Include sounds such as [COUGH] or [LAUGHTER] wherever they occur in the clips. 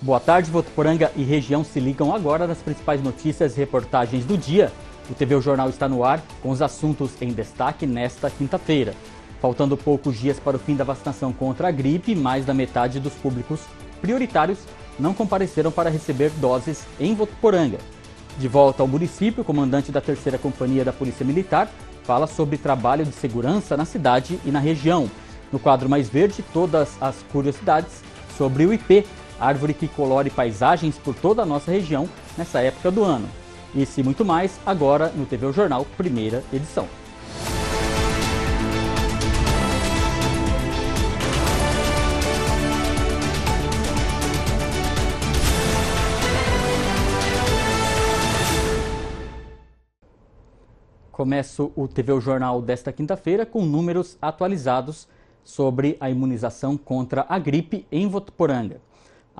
Boa tarde, Votuporanga e região se ligam agora nas principais notícias e reportagens do dia. O TV o Jornal está no ar com os assuntos em destaque nesta quinta-feira. Faltando poucos dias para o fim da vacinação contra a gripe, mais da metade dos públicos prioritários não compareceram para receber doses em Votuporanga. De volta ao município, o comandante da terceira companhia da Polícia Militar fala sobre trabalho de segurança na cidade e na região. No quadro mais verde, todas as curiosidades sobre o IP, árvore que colore paisagens por toda a nossa região nessa época do ano. Isso e muito mais agora no TV o Jornal, primeira edição. Começo o TV o Jornal desta quinta-feira com números atualizados sobre a imunização contra a gripe em Votuporanga.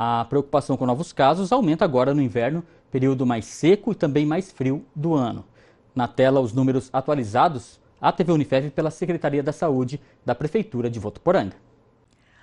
A preocupação com novos casos aumenta agora no inverno, período mais seco e também mais frio do ano. Na tela, os números atualizados à TV Unifev pela Secretaria da Saúde da Prefeitura de Votuporanga.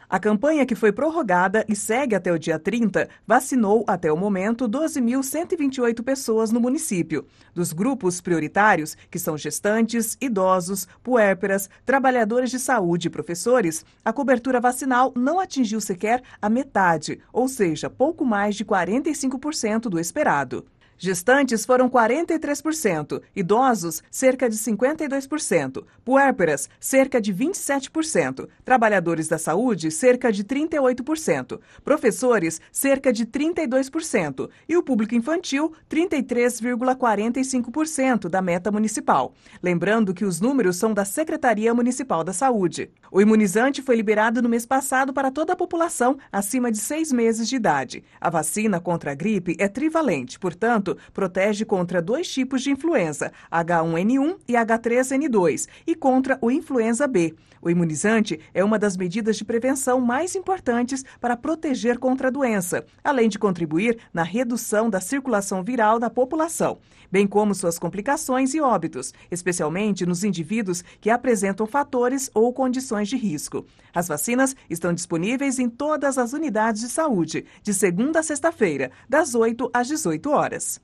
A campanha, que foi prorrogada e segue até o dia 30, vacinou até o momento 12.128 pessoas no município. Dos grupos prioritários, que são gestantes, idosos, puérperas, trabalhadores de saúde e professores, a cobertura vacinal não atingiu sequer a metade, ou seja, pouco mais de 45% do esperado. Gestantes foram 43%, idosos, cerca de 52%, puérperas, cerca de 27%, trabalhadores da saúde, cerca de 38%, professores, cerca de 32% e o público infantil, 33,45% da meta municipal. Lembrando que os números são da Secretaria Municipal da Saúde. O imunizante foi liberado no mês passado para toda a população acima de seis meses de idade. A vacina contra a gripe é trivalente, portanto, protege contra dois tipos de influenza, H1N1 e H3N2, e contra o influenza B. O imunizante é uma das medidas de prevenção mais importantes para proteger contra a doença, além de contribuir na redução da circulação viral da população, bem como suas complicações e óbitos, especialmente nos indivíduos que apresentam fatores ou condições de risco. As vacinas estão disponíveis em todas as unidades de saúde, de segunda a sexta-feira, das 8 às 18 horas.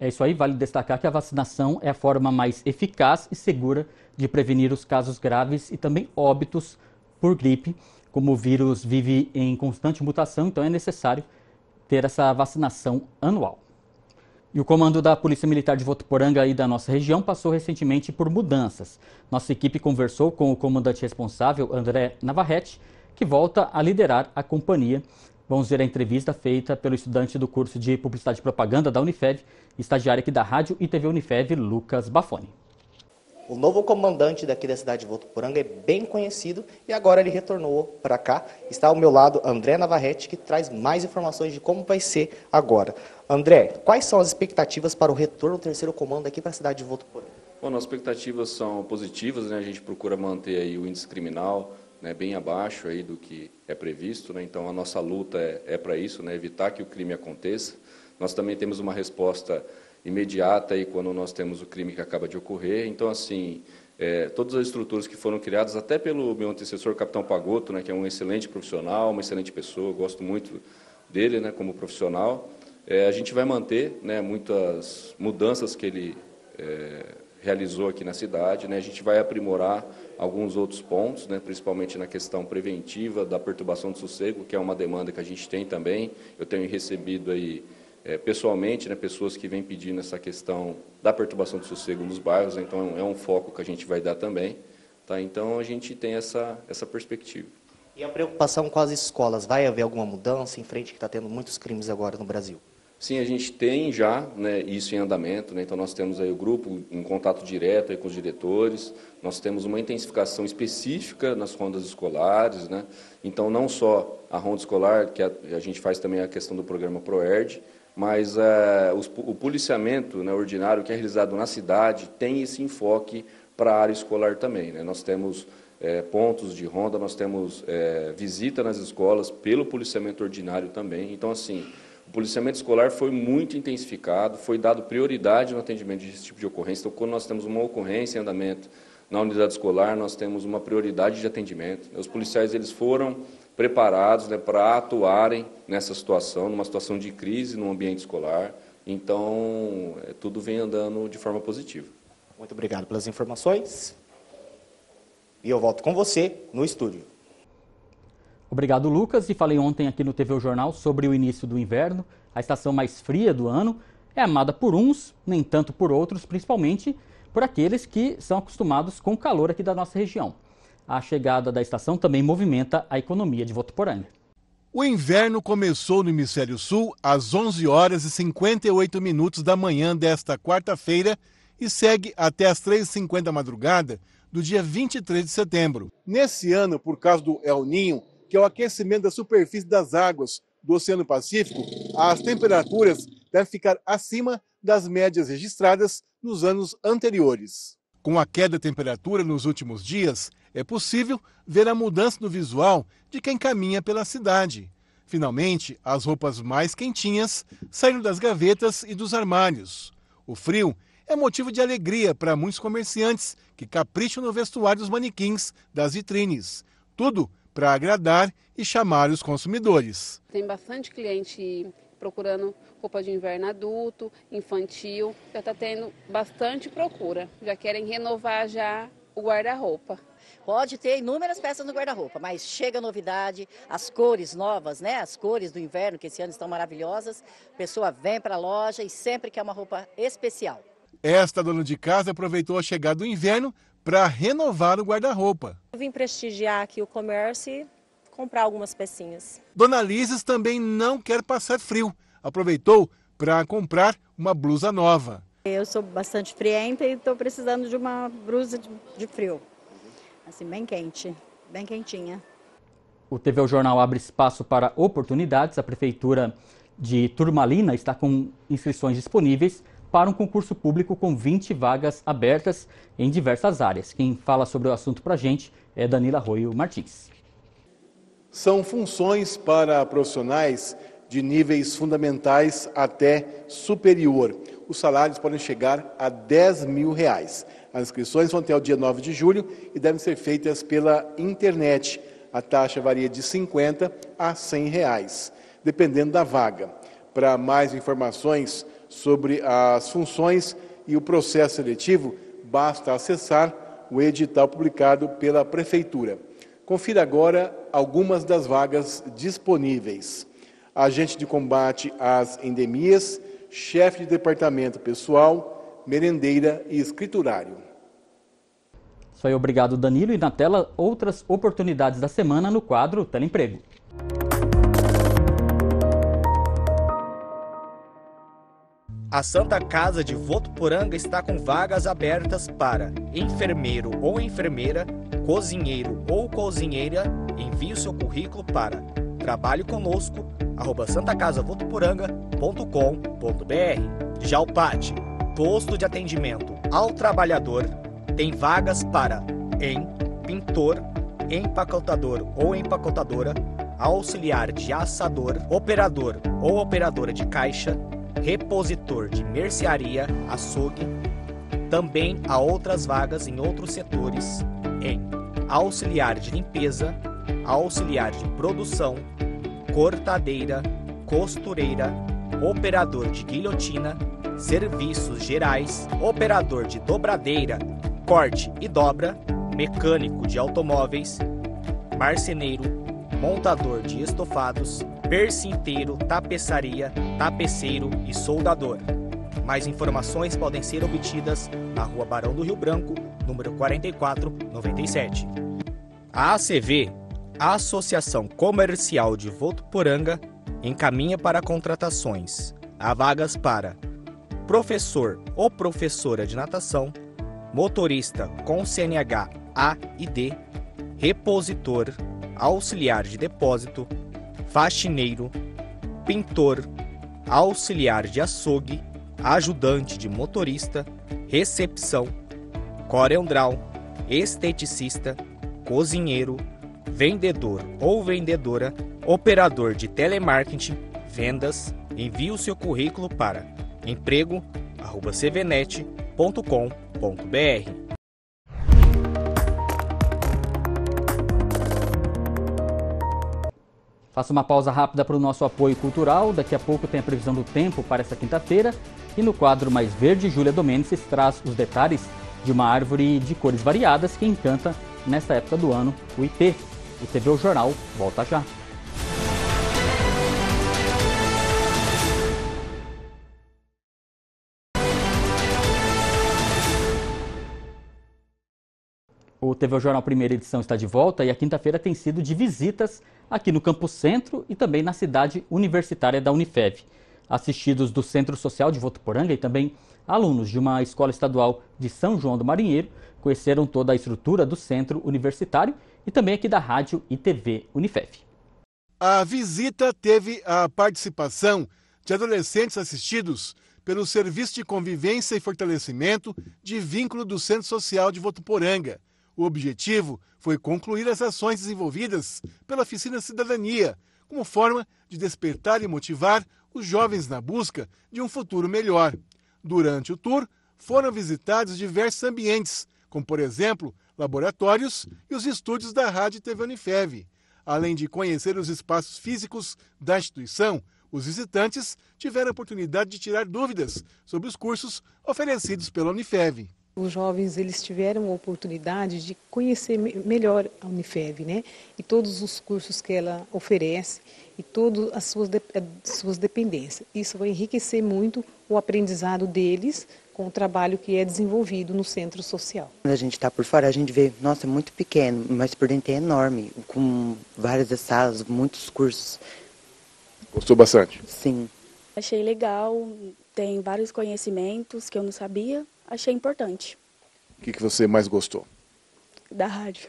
É isso aí, vale destacar que a vacinação é a forma mais eficaz e segura de prevenir os casos graves e também óbitos por gripe. Como o vírus vive em constante mutação, então é necessário ter essa vacinação anual. E o comando da Polícia Militar de Votuporanga e da nossa região passou recentemente por mudanças. Nossa equipe conversou com o comandante responsável, André Navarrete, que volta a liderar a companhia. Vamos ver a entrevista feita pelo estudante do curso de Publicidade e Propaganda da Unifev, estagiário aqui da Rádio e TV Unifev, Lucas Bafoni. O novo comandante daqui da cidade de Votuporanga é bem conhecido e agora ele retornou para cá. Está ao meu lado André Navarrete, que traz mais informações de como vai ser agora. André, quais são as expectativas para o retorno do terceiro comando aqui para a cidade de Votuporanga? Bom, nossas expectativas são positivas, né? a gente procura manter aí o índice criminal né, bem abaixo aí do que é previsto, né? então a nossa luta é, é para isso, né? evitar que o crime aconteça. Nós também temos uma resposta imediata aí quando nós temos o crime que acaba de ocorrer. Então, assim, é, todas as estruturas que foram criadas, até pelo meu antecessor, Capitão Pagoto, né, que é um excelente profissional, uma excelente pessoa, gosto muito dele né, como profissional. É, a gente vai manter né, muitas mudanças que ele é, realizou aqui na cidade. Né, a gente vai aprimorar alguns outros pontos, né, principalmente na questão preventiva da perturbação do sossego, que é uma demanda que a gente tem também. Eu tenho recebido aí é, pessoalmente, né, pessoas que vêm pedindo essa questão da perturbação do sossego nos bairros, então é um foco que a gente vai dar também. Tá? Então a gente tem essa, essa perspectiva. E a preocupação com as escolas, vai haver alguma mudança em frente que está tendo muitos crimes agora no Brasil? Sim, a gente tem já né, isso em andamento, né, então nós temos aí o grupo em contato direto com os diretores, nós temos uma intensificação específica nas rondas escolares, né, então não só a ronda escolar, que a, a gente faz também a questão do programa ProERD, mas é, os, o policiamento né, ordinário que é realizado na cidade tem esse enfoque para a área escolar também. Né? Nós temos é, pontos de ronda, nós temos é, visita nas escolas pelo policiamento ordinário também. Então, assim, o policiamento escolar foi muito intensificado, foi dado prioridade no atendimento desse tipo de ocorrência. Então, quando nós temos uma ocorrência em andamento na unidade escolar, nós temos uma prioridade de atendimento. Os policiais eles foram preparados né, para atuarem nessa situação, numa situação de crise no ambiente escolar. Então, é, tudo vem andando de forma positiva. Muito obrigado pelas informações. E eu volto com você no estúdio. Obrigado, Lucas. E falei ontem aqui no TV o Jornal sobre o início do inverno, a estação mais fria do ano. É amada por uns, nem tanto por outros, principalmente por aqueles que são acostumados com o calor aqui da nossa região. A chegada da estação também movimenta a economia de Votuporanga. O inverno começou no Hemisfério Sul às 11 horas e 58 minutos da manhã desta quarta-feira e segue até às 3h50 da madrugada do dia 23 de setembro. Nesse ano, por causa do El Ninho, que é o aquecimento da superfície das águas do Oceano Pacífico, as temperaturas devem ficar acima das médias registradas nos anos anteriores. Com a queda da temperatura nos últimos dias, é possível ver a mudança no visual de quem caminha pela cidade. Finalmente, as roupas mais quentinhas saíram das gavetas e dos armários. O frio é motivo de alegria para muitos comerciantes que capricham no vestuário dos manequins das vitrines. Tudo para agradar e chamar os consumidores. Tem bastante cliente procurando roupa de inverno adulto, infantil. Já está tendo bastante procura. Já querem renovar já o guarda-roupa. Pode ter inúmeras peças no guarda-roupa, mas chega novidade, as cores novas, né? As cores do inverno, que esse ano estão maravilhosas. A pessoa vem para a loja e sempre quer uma roupa especial. Esta dona de casa aproveitou a chegada do inverno para renovar o guarda-roupa. Vim prestigiar aqui o comércio e comprar algumas pecinhas. Dona Lises também não quer passar frio. Aproveitou para comprar uma blusa nova. Eu sou bastante frienta e estou precisando de uma blusa de, de frio assim, bem quente, bem quentinha. O TV o Jornal abre espaço para oportunidades. A Prefeitura de Turmalina está com inscrições disponíveis para um concurso público com 20 vagas abertas em diversas áreas. Quem fala sobre o assunto para a gente é Danila Arroio Martins. São funções para profissionais de níveis fundamentais até superior. Os salários podem chegar a 10 mil reais. As inscrições vão até o dia 9 de julho e devem ser feitas pela internet. A taxa varia de 50 a 100 reais, dependendo da vaga. Para mais informações sobre as funções e o processo seletivo, basta acessar o edital publicado pela Prefeitura. Confira agora algumas das vagas disponíveis. Agente de combate às endemias, chefe de departamento pessoal, merendeira e escriturário. Isso aí, obrigado Danilo. E na tela, outras oportunidades da semana no quadro Teleemprego. A Santa Casa de Votuporanga está com vagas abertas para enfermeiro ou enfermeira, cozinheiro ou cozinheira. Envie o seu currículo para trabalho conosco. Já o PAT, posto de atendimento ao trabalhador tem vagas para em pintor, empacotador ou empacotadora, auxiliar de assador, operador ou operadora de caixa, repositor de mercearia, açougue. Também há outras vagas em outros setores em auxiliar de limpeza, auxiliar de produção, cortadeira, costureira, operador de guilhotina, serviços gerais, operador de dobradeira corte e dobra, mecânico de automóveis, marceneiro, montador de estofados, percinteiro, tapeçaria, tapeceiro e soldador. Mais informações podem ser obtidas na Rua Barão do Rio Branco, número 4497. A ACV, a Associação Comercial de Votuporanga, encaminha para contratações. Há vagas para professor ou professora de natação, motorista com CNH A e D, repositor, auxiliar de depósito, faxineiro, pintor, auxiliar de açougue, ajudante de motorista, recepção, coreandral, esteticista, cozinheiro, vendedor ou vendedora, operador de telemarketing, vendas, envie o seu currículo para emprego@cvnet.com Faça uma pausa rápida para o nosso apoio cultural. Daqui a pouco tem a previsão do tempo para essa quinta-feira. E no quadro Mais Verde, Júlia Domênices traz os detalhes de uma árvore de cores variadas que encanta nesta época do ano, o IP. O TV o Jornal volta já. O TV Jornal Primeira Edição está de volta e a quinta-feira tem sido de visitas aqui no Campo Centro e também na cidade universitária da Unifev. Assistidos do Centro Social de Votuporanga e também alunos de uma escola estadual de São João do Marinheiro conheceram toda a estrutura do centro universitário e também aqui da rádio e TV Unifev. A visita teve a participação de adolescentes assistidos pelo Serviço de Convivência e Fortalecimento de Vínculo do Centro Social de Votuporanga o objetivo foi concluir as ações desenvolvidas pela Oficina Cidadania, como forma de despertar e motivar os jovens na busca de um futuro melhor. Durante o tour, foram visitados diversos ambientes, como, por exemplo, laboratórios e os estúdios da Rádio TV Unifev. Além de conhecer os espaços físicos da instituição, os visitantes tiveram a oportunidade de tirar dúvidas sobre os cursos oferecidos pela Unifev. Os jovens eles tiveram a oportunidade de conhecer melhor a Unifev, né? E todos os cursos que ela oferece e todas as suas, de, as suas dependências. Isso vai enriquecer muito o aprendizado deles com o trabalho que é desenvolvido no centro social. Quando a gente está por fora, a gente vê, nossa, é muito pequeno, mas por dentro é enorme, com várias salas, muitos cursos. Gostou bastante? Sim. Achei legal, tem vários conhecimentos que eu não sabia achei importante. O que, que você mais gostou? Da rádio.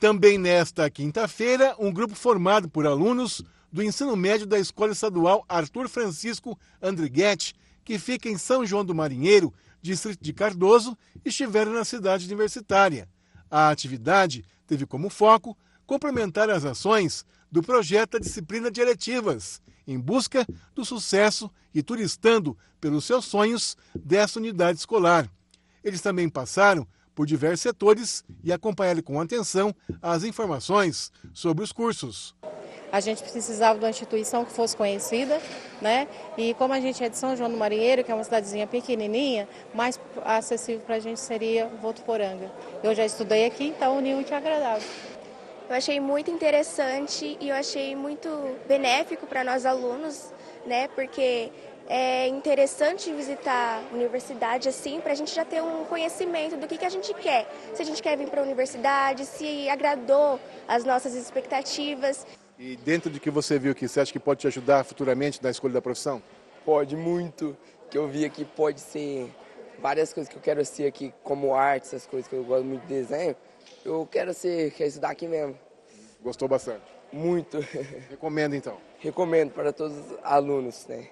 Também nesta quinta-feira, um grupo formado por alunos do ensino médio da Escola Estadual Arthur Francisco Andriguete, que fica em São João do Marinheiro, distrito de Cardoso, estiveram na cidade universitária. A atividade teve como foco complementar as ações do projeto da disciplina de eletivas, em busca do sucesso e turistando pelos seus sonhos dessa unidade escolar. Eles também passaram por diversos setores e acompanharam com atenção as informações sobre os cursos. A gente precisava de uma instituição que fosse conhecida, né? E como a gente é de São João do Marinheiro, que é uma cidadezinha pequenininha, mais acessível para a gente seria Votuporanga. Eu já estudei aqui, então uniu muito agradável. Eu achei muito interessante e eu achei muito benéfico para nós alunos, né? Porque é interessante visitar a universidade assim, para a gente já ter um conhecimento do que, que a gente quer. Se a gente quer vir para a universidade, se agradou as nossas expectativas. E dentro de que você viu aqui, você acha que pode te ajudar futuramente na escolha da profissão? Pode muito. Que eu vi aqui pode ser várias coisas que eu quero ser aqui, como arte, essas coisas que eu gosto muito de desenho eu quero ser, quero estudar aqui mesmo. Gostou bastante? Muito. [LAUGHS] Recomendo então? Recomendo para todos os alunos, né?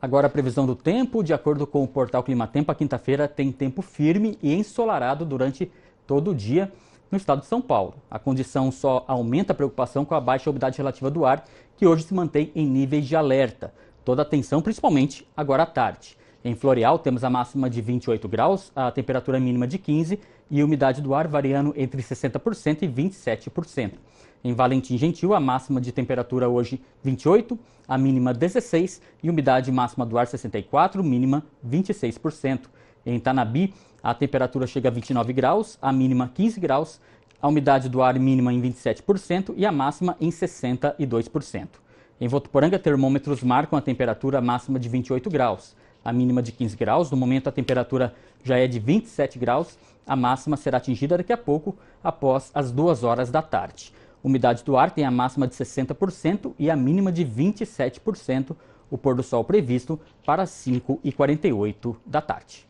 Agora a previsão do tempo, de acordo com o portal Climatempo, a quinta-feira tem tempo firme e ensolarado durante todo o dia no estado de São Paulo. A condição só aumenta a preocupação com a baixa umidade relativa do ar, que hoje se mantém em níveis de alerta. Toda atenção, principalmente agora à tarde. Em Floreal, temos a máxima de 28 graus, a temperatura mínima de 15 e umidade do ar variando entre 60% e 27%. Em Valentim Gentil, a máxima de temperatura hoje 28, a mínima 16 e umidade máxima do ar 64, mínima 26%. Em Tanabi, a temperatura chega a 29 graus, a mínima 15 graus, a umidade do ar mínima em 27% e a máxima em 62%. Em Votuporanga, termômetros marcam a temperatura máxima de 28 graus a mínima de 15 graus. No momento, a temperatura já é de 27 graus. A máxima será atingida daqui a pouco, após as 2 horas da tarde. Umidade do ar tem a máxima de 60% e a mínima de 27%. O pôr do sol previsto para 5h48 da tarde.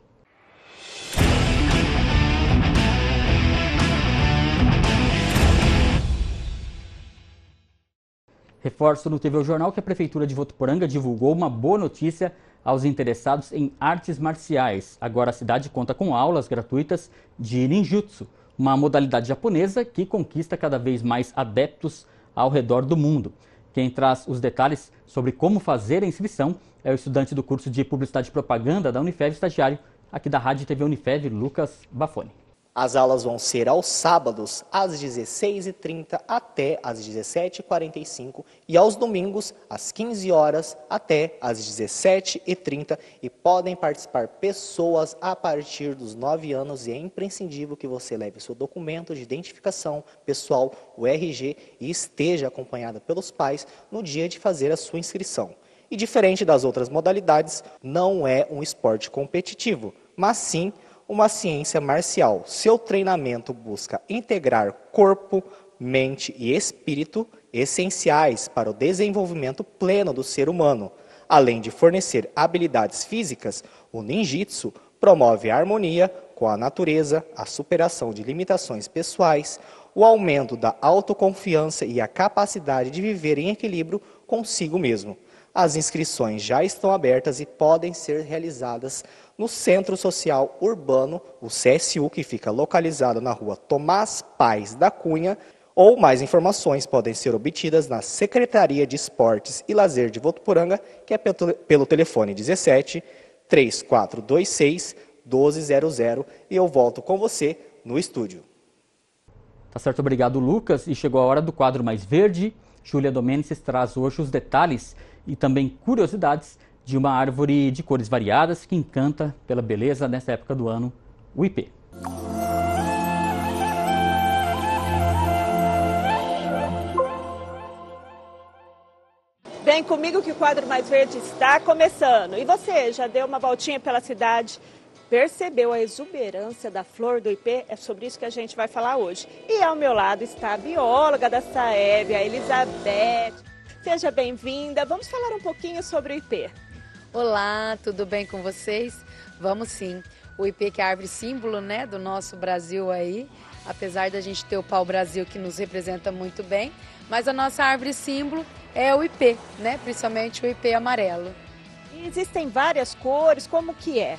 Reforço no TV Jornal que a Prefeitura de Votuporanga divulgou uma boa notícia aos interessados em artes marciais. Agora a cidade conta com aulas gratuitas de ninjutsu, uma modalidade japonesa que conquista cada vez mais adeptos ao redor do mundo. Quem traz os detalhes sobre como fazer a inscrição é o estudante do curso de Publicidade e Propaganda da Unifev, estagiário aqui da Rádio TV Unifev, Lucas Bafone. As aulas vão ser aos sábados, às 16h30 até às 17h45 e aos domingos, às 15 horas até às 17h30 e podem participar pessoas a partir dos 9 anos e é imprescindível que você leve seu documento de identificação pessoal, o RG, e esteja acompanhada pelos pais no dia de fazer a sua inscrição. E diferente das outras modalidades, não é um esporte competitivo, mas sim uma ciência marcial. Seu treinamento busca integrar corpo, mente e espírito, essenciais para o desenvolvimento pleno do ser humano. Além de fornecer habilidades físicas, o ninjitsu promove a harmonia com a natureza, a superação de limitações pessoais, o aumento da autoconfiança e a capacidade de viver em equilíbrio consigo mesmo. As inscrições já estão abertas e podem ser realizadas no Centro Social Urbano, o CSU, que fica localizado na rua Tomás Paz da Cunha, ou mais informações podem ser obtidas na Secretaria de Esportes e Lazer de Votuporanga, que é pelo telefone 17 3426 1200 e eu volto com você no estúdio. Tá certo, obrigado Lucas. E chegou a hora do quadro mais verde. Júlia Domenices traz hoje os detalhes e também curiosidades de uma árvore de cores variadas que encanta pela beleza nessa época do ano, o IP. Vem comigo que o quadro mais verde está começando. E você, já deu uma voltinha pela cidade? Percebeu a exuberância da flor do IP? É sobre isso que a gente vai falar hoje. E ao meu lado está a bióloga da SAEB, a Elizabeth. Seja bem-vinda. Vamos falar um pouquinho sobre o IP. Olá, tudo bem com vocês? Vamos sim. O IP que é a árvore símbolo, né, do nosso Brasil aí, apesar da gente ter o pau-brasil que nos representa muito bem, mas a nossa árvore símbolo é o IP, né, principalmente o IP amarelo. E existem várias cores, como que é?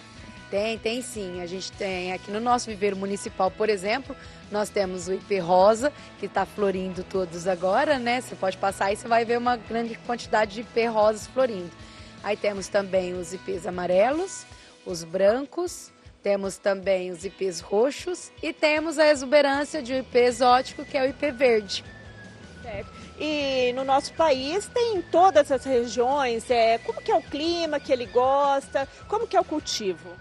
Tem, tem sim. A gente tem aqui no nosso viveiro municipal, por exemplo, nós temos o IP rosa, que está florindo todos agora, né? Você pode passar e você vai ver uma grande quantidade de IP rosas florindo. Aí temos também os IPs amarelos, os brancos, temos também os IPs roxos e temos a exuberância de um IP exótico, que é o IP verde. Certo. E no nosso país tem em todas as regiões, é, como que é o clima que ele gosta, como que é o cultivo?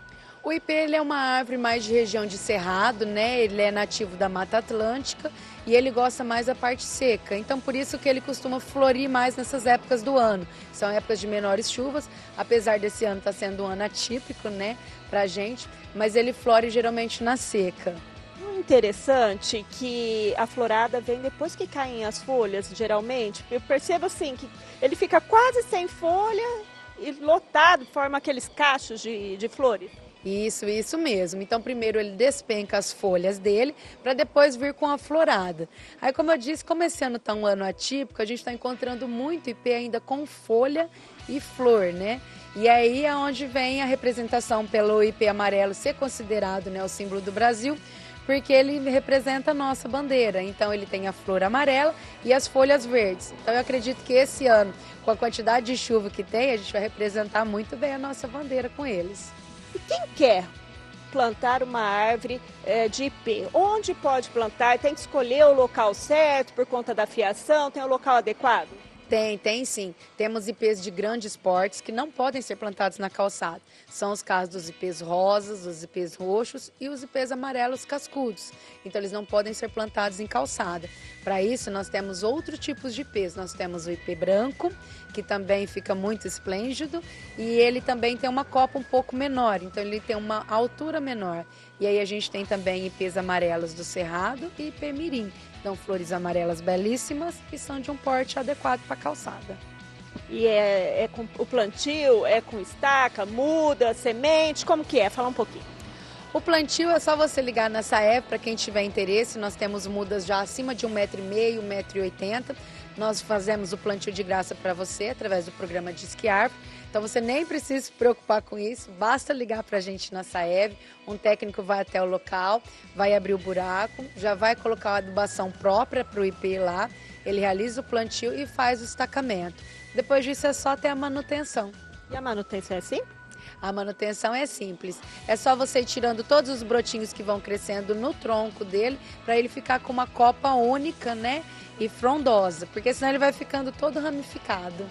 O IP ele é uma árvore mais de região de cerrado, né? Ele é nativo da Mata Atlântica e ele gosta mais da parte seca. Então por isso que ele costuma florir mais nessas épocas do ano. São épocas de menores chuvas, apesar desse ano estar tá sendo um ano atípico, né, pra gente, mas ele flore geralmente na seca. Interessante que a florada vem depois que caem as folhas, geralmente. Eu percebo assim que ele fica quase sem folha e lotado, forma aqueles cachos de, de flores. Isso, isso mesmo. Então, primeiro ele despenca as folhas dele, para depois vir com a florada. Aí, como eu disse, como esse ano está um ano atípico, a gente está encontrando muito IP ainda com folha e flor, né? E aí é onde vem a representação pelo IP amarelo ser considerado né, o símbolo do Brasil, porque ele representa a nossa bandeira. Então ele tem a flor amarela e as folhas verdes. Então eu acredito que esse ano, com a quantidade de chuva que tem, a gente vai representar muito bem a nossa bandeira com eles. E quem quer plantar uma árvore é, de IP? Onde pode plantar? Tem que escolher o local certo por conta da fiação? Tem o local adequado? Tem, tem sim. Temos IPs de grandes portes que não podem ser plantados na calçada. São os casos dos IPs rosas, os IPs roxos e os IPs amarelos cascudos. Então eles não podem ser plantados em calçada. Para isso nós temos outros tipos de IPs. Nós temos o IP branco, que também fica muito esplêndido, e ele também tem uma copa um pouco menor, então ele tem uma altura menor. E aí a gente tem também IPs amarelos do Cerrado e IP Mirim, Dão flores amarelas belíssimas e são de um porte adequado para calçada. E é, é, com o plantio, é com estaca, muda, semente, como que é? Fala um pouquinho. O plantio é só você ligar nessa época, para quem tiver interesse, nós temos mudas já acima de 1,5m, 1,80m. Nós fazemos o plantio de graça para você através do programa Disque Árvore. Então você nem precisa se preocupar com isso, basta ligar para a gente na Saev, um técnico vai até o local, vai abrir o buraco, já vai colocar a adubação própria para o IP lá, ele realiza o plantio e faz o estacamento. Depois disso é só ter a manutenção. E a manutenção é assim? A manutenção é simples. É só você ir tirando todos os brotinhos que vão crescendo no tronco dele, para ele ficar com uma copa única, né? E frondosa, porque senão ele vai ficando todo ramificado.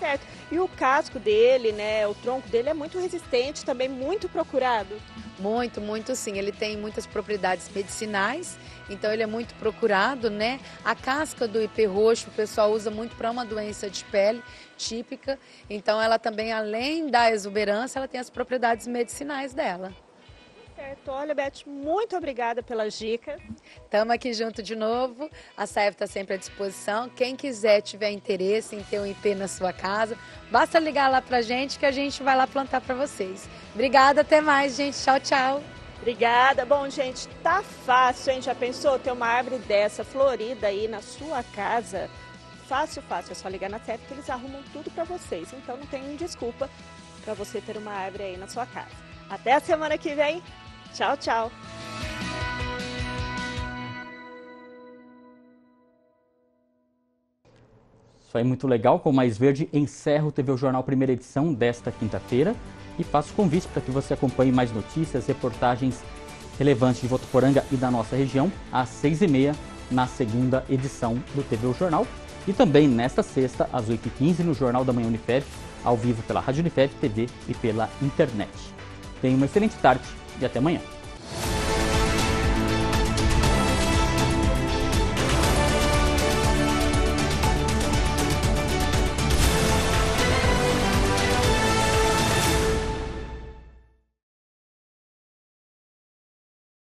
Certo. E o casco dele, né? O tronco dele é muito resistente, também muito procurado. Muito, muito sim. Ele tem muitas propriedades medicinais, então ele é muito procurado, né? A casca do ipê roxo o pessoal usa muito para uma doença de pele típica, então ela também, além da exuberância, ela tem as propriedades medicinais dela. Certo. Olha, Beth, muito obrigada pelas dicas. Estamos aqui junto de novo. A SAEF está sempre à disposição. Quem quiser, tiver interesse em ter um IP na sua casa, basta ligar lá para gente que a gente vai lá plantar para vocês. Obrigada, até mais, gente. Tchau, tchau. Obrigada. Bom, gente, tá fácil, hein? Já pensou ter uma árvore dessa florida aí na sua casa? Fácil, fácil. É só ligar na SAEF que eles arrumam tudo para vocês. Então não tem desculpa para você ter uma árvore aí na sua casa. Até a semana que vem. Tchau, tchau. É muito legal. Com Mais Verde, encerro o TV Jornal Primeira Edição desta quinta-feira e faço convite para que você acompanhe mais notícias, reportagens relevantes de Votuporanga e da nossa região às seis e meia na segunda edição do TV Jornal e também nesta sexta às 8h15 no Jornal da Manhã Unifed, ao vivo pela Rádio Unifed TV e pela internet. Tenha uma excelente tarde e até amanhã.